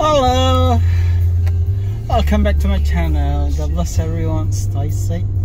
Hello, welcome back to my channel. God bless everyone. Stay safe.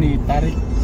ditarik